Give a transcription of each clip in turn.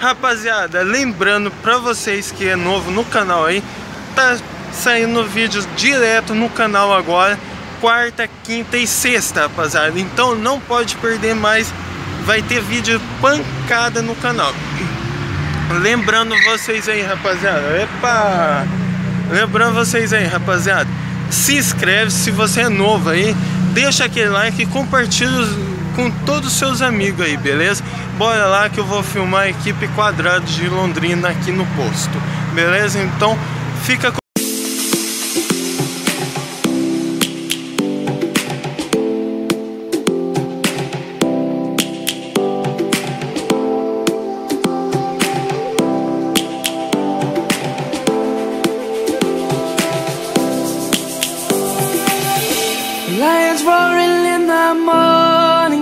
Rapaziada, lembrando pra vocês que é novo no canal aí, tá saindo vídeos direto no canal agora, quarta, quinta e sexta, rapaziada. Então não pode perder mais, vai ter vídeo pancada no canal. Lembrando vocês aí, rapaziada, epa! Lembrando vocês aí, rapaziada, se inscreve se você é novo aí, deixa aquele like compartilha com todos os seus amigos aí, beleza? Bora lá que eu vou filmar a equipe quadrada de Londrina aqui no posto, beleza? Então fica com Lions roaring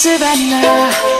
Savannah, uh,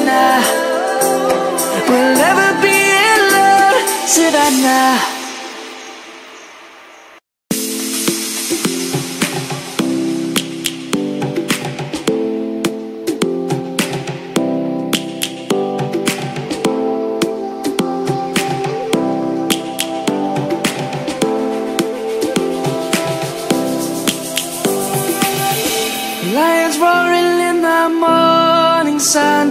Savannah. We'll never be alone, Savannah. Lions roaring in the morning sun,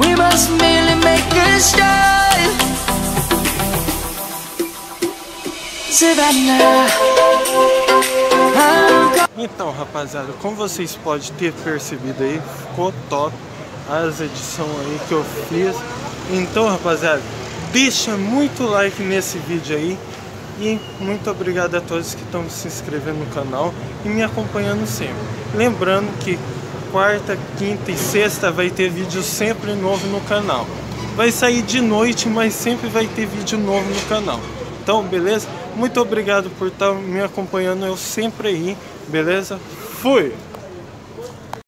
We must merely make a start. Savannah, Então, rapaziada, como vocês podem ter percebido aí, ficou top as edições aí que eu fiz. Então, rapaziada, deixa muito like nesse vídeo aí. E muito obrigado a todos que estão se inscrevendo no canal e me acompanhando sempre. Lembrando que quarta, quinta e sexta vai ter vídeo sempre novo no canal. Vai sair de noite, mas sempre vai ter vídeo novo no canal. Então, beleza? Muito obrigado por estar me acompanhando eu sempre aí, beleza? Fui!